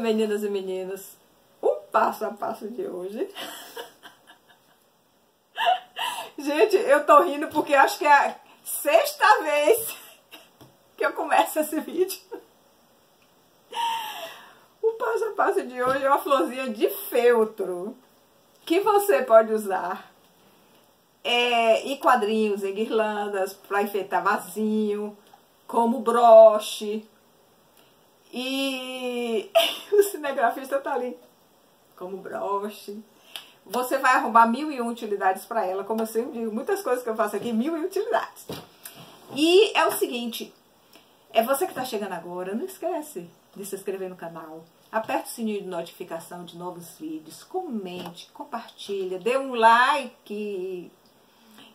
meninas e meninos, o passo a passo de hoje. Gente, eu tô rindo porque acho que é a sexta vez que eu começo esse vídeo. O passo a passo de hoje é uma florzinha de feltro que você pode usar é, em quadrinhos, em guirlandas, para enfeitar vasinho, como broche. E o cinegrafista tá ali como broche. Você vai arrumar mil e um utilidades para ela, como eu sempre digo, muitas coisas que eu faço aqui, mil e utilidades. E é o seguinte, é você que está chegando agora, não esquece de se inscrever no canal. Aperte o sininho de notificação de novos vídeos, comente, compartilha, dê um like.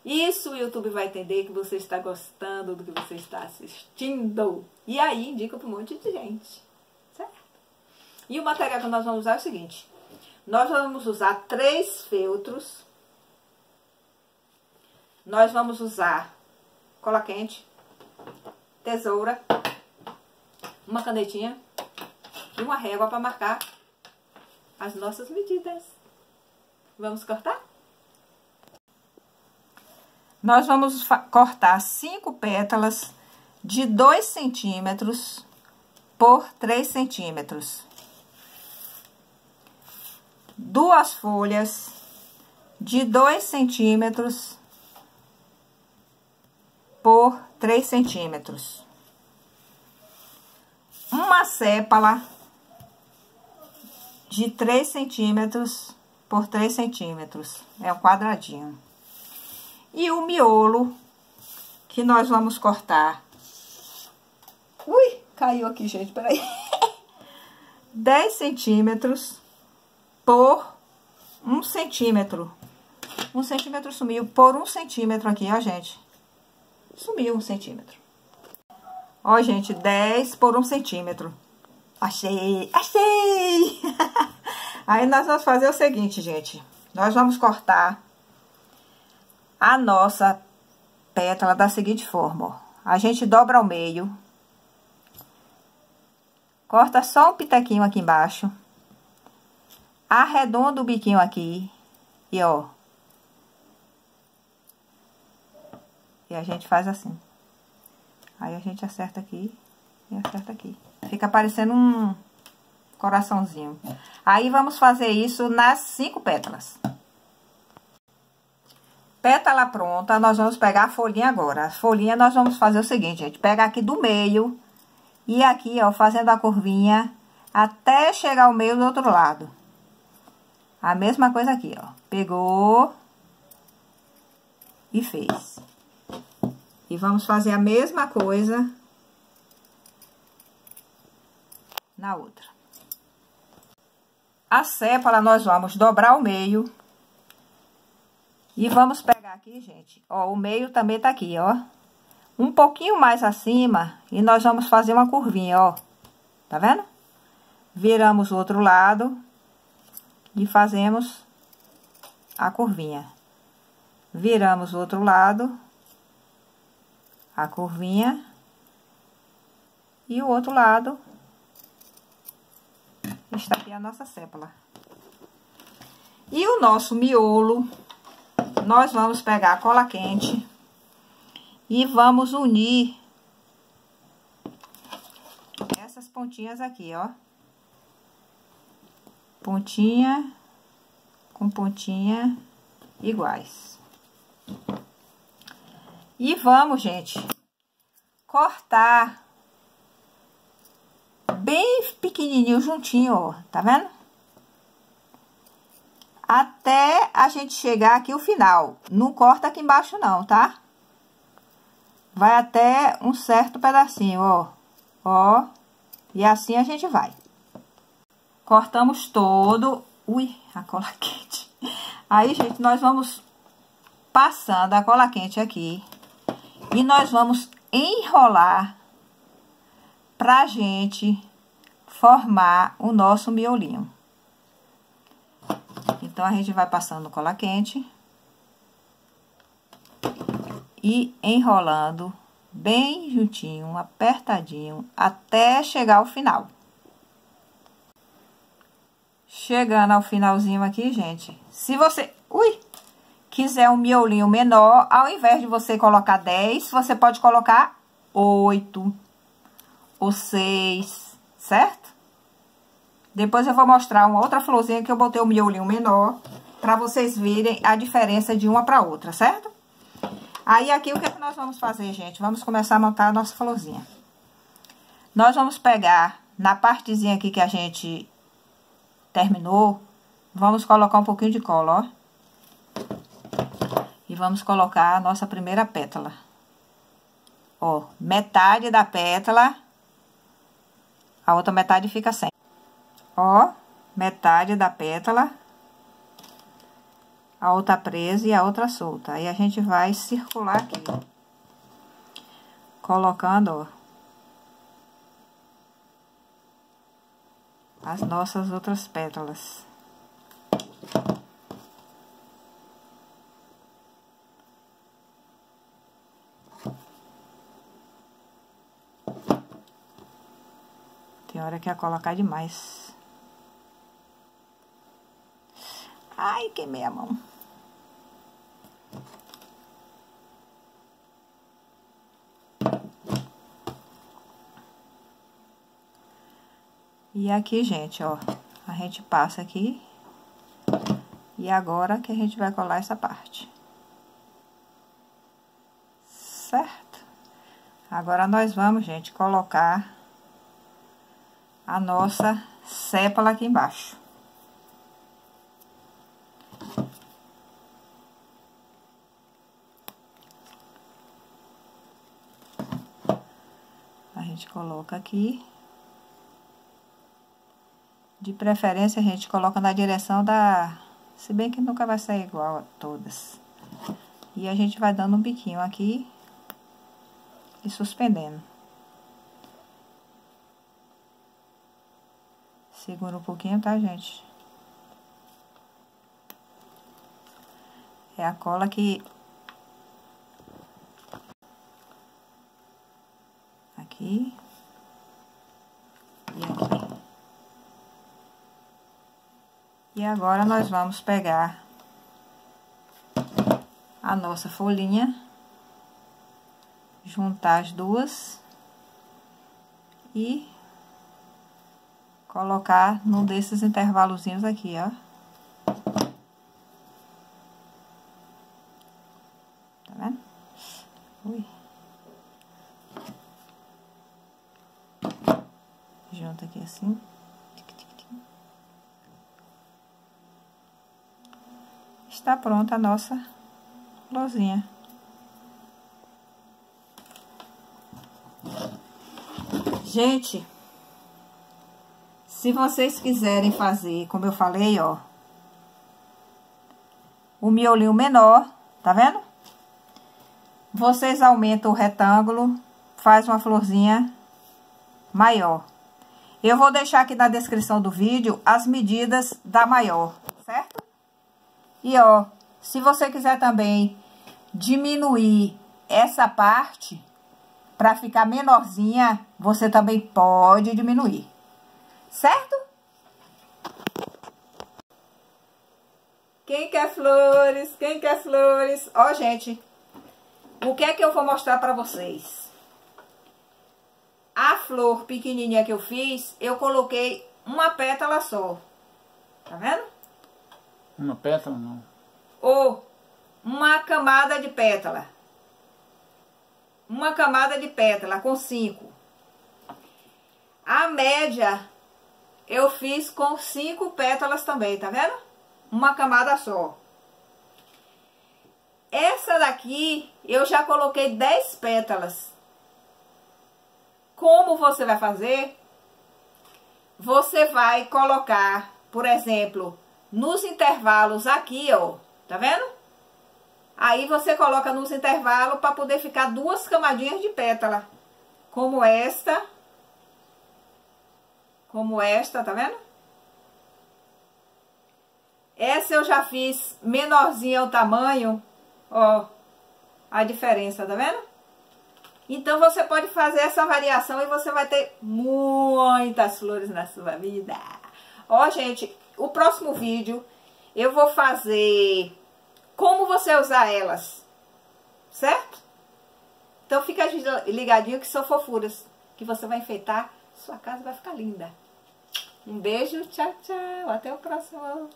Isso o YouTube vai entender que você está gostando do que você está assistindo. E aí indica para um monte de gente. Certo? E o material que nós vamos usar é o seguinte. Nós vamos usar três feltros. Nós vamos usar cola quente, tesoura, uma canetinha e uma régua para marcar as nossas medidas. Vamos cortar? Nós vamos cortar cinco pétalas de 2 centímetros por 3 centímetros. Duas folhas de 2 centímetros por 3 centímetros. Uma sépala de 3 centímetros por 3 centímetros. É o quadradinho. E o miolo que nós vamos cortar. Ui, caiu aqui, gente, peraí. 10 centímetros por 1 centímetro. 1 centímetro sumiu por 1 centímetro aqui, ó, gente. Sumiu 1 centímetro. Ó, gente, 10 por 1 centímetro. Achei, achei! Aí, nós vamos fazer o seguinte, gente. Nós vamos cortar a nossa pétala da seguinte forma, ó. A gente dobra ao meio. Corta só um pitequinho aqui embaixo. Arredonda o biquinho aqui. E, ó. E a gente faz assim. Aí a gente acerta aqui e acerta aqui. Fica parecendo um coraçãozinho. Aí, vamos fazer isso nas cinco pétalas. Pétala pronta, nós vamos pegar a folhinha agora. A folhinha nós vamos fazer o seguinte, gente. Pega aqui do meio e aqui, ó, fazendo a curvinha até chegar ao meio do outro lado. A mesma coisa aqui, ó. Pegou e fez. E vamos fazer a mesma coisa na outra. A sépala nós vamos dobrar ao meio e vamos pegar aqui, gente, ó, o meio também tá aqui, ó. Um pouquinho mais acima e nós vamos fazer uma curvinha, ó. Tá vendo? Viramos o outro lado e fazemos a curvinha. Viramos o outro lado, a curvinha. E o outro lado está aqui a nossa sépala. E o nosso miolo nós vamos pegar a cola quente e vamos unir essas pontinhas aqui, ó. Pontinha com pontinha iguais. E vamos, gente, cortar bem pequenininho juntinho, ó, tá vendo? até a gente chegar aqui o final. Não corta aqui embaixo não, tá? Vai até um certo pedacinho, ó. Ó. E assim a gente vai. Cortamos todo. Ui, a cola quente. Aí, gente, nós vamos passando a cola quente aqui. E nós vamos enrolar pra gente formar o nosso miolinho. Então, a gente vai passando cola quente. E enrolando bem juntinho, apertadinho, até chegar ao final. Chegando ao finalzinho aqui, gente. Se você... Ui! Quiser um miolinho menor, ao invés de você colocar 10, você pode colocar 8 ou 6, certo? Depois eu vou mostrar uma outra florzinha que eu botei o miolinho menor, pra vocês verem a diferença de uma pra outra, certo? Aí, aqui, o que, é que nós vamos fazer, gente? Vamos começar a montar a nossa florzinha. Nós vamos pegar na partezinha aqui que a gente terminou, vamos colocar um pouquinho de cola, ó. E vamos colocar a nossa primeira pétala. Ó, metade da pétala, a outra metade fica sem. Ó, metade da pétala, a outra presa e a outra solta. Aí, a gente vai circular aqui, colocando, ó, as nossas outras pétalas. Tem hora que ia colocar demais. Ai, queimei a mão. E aqui, gente, ó, a gente passa aqui. E agora que a gente vai colar essa parte. Certo? Agora, nós vamos, gente, colocar a nossa sépala aqui embaixo. A gente coloca aqui. De preferência, a gente coloca na direção da... Se bem que nunca vai sair igual a todas. E a gente vai dando um biquinho aqui. E suspendendo. Segura um pouquinho, tá, gente? É a cola que... Aqui. E aqui. E agora, nós vamos pegar a nossa folhinha, juntar as duas e colocar num desses intervalozinhos aqui, ó. Tá vendo? Ui. Junta aqui assim. Está pronta a nossa florzinha. Gente, se vocês quiserem fazer, como eu falei, ó, o miolinho menor, tá vendo? Vocês aumentam o retângulo, faz uma florzinha maior. Eu vou deixar aqui na descrição do vídeo as medidas da maior? E, ó, se você quiser também diminuir essa parte para ficar menorzinha, você também pode diminuir certo? Quem quer flores? Quem quer flores? Ó, gente, o que é que eu vou mostrar pra vocês? A flor pequenininha que eu fiz, eu coloquei uma pétala só. Tá vendo? Uma pétala, não. Ou uma camada de pétala. Uma camada de pétala com cinco. A média eu fiz com cinco pétalas também, tá vendo? Uma camada só. Essa daqui, eu já coloquei dez pétalas. Como você vai fazer? Você vai colocar, por exemplo, nos intervalos aqui, ó, tá vendo? Aí você coloca nos intervalos para poder ficar duas camadinhas de pétala. Como esta como esta, tá vendo? Essa eu já fiz menorzinha o tamanho, ó, a diferença, tá vendo? Então, você pode fazer essa variação e você vai ter muitas flores na sua vida. Ó, gente, o próximo vídeo eu vou fazer como você usar elas, certo? Então fica ligadinho que são fofuras, que você vai enfeitar, sua casa vai ficar linda. Um beijo, tchau, tchau, até o próximo.